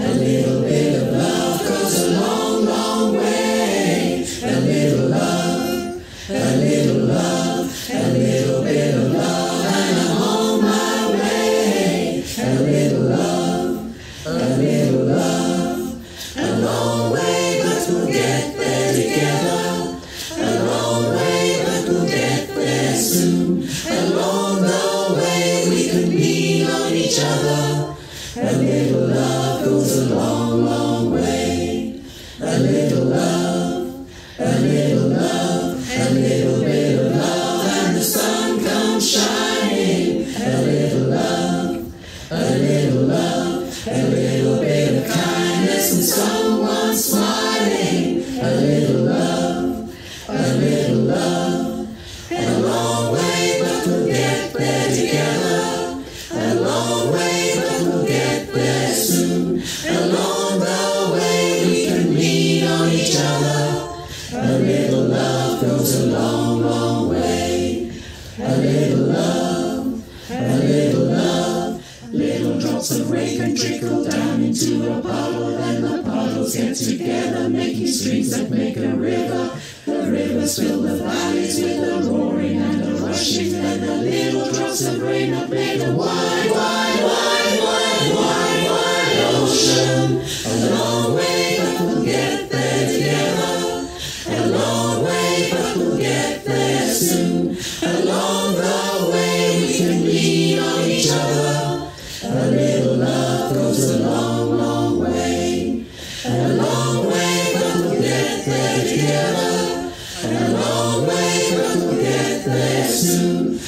A little bit of love goes a long, long way. A little love, a little love, a little bit of love, and I'm on my way. A little love, a little love, a long way, but we'll get there together. A long way, but we'll get there soon. Along the way, we can lean on each other. A little love goes a long, long way. A little love, goes a long, long way. A little love, a little love, little drops of rain can trickle down into a puddle, and the puddles get together, making streams that make a river. The rivers fill the valleys with a roaring and a rushing, and the little drops of rain have made a wide, wide, wide, wide, wide, wide ocean. A long way that will get soon. Along the way, we can lean on each other. A little love goes a long, long way. A long way, but we'll get there together. A long way, but we'll get there soon.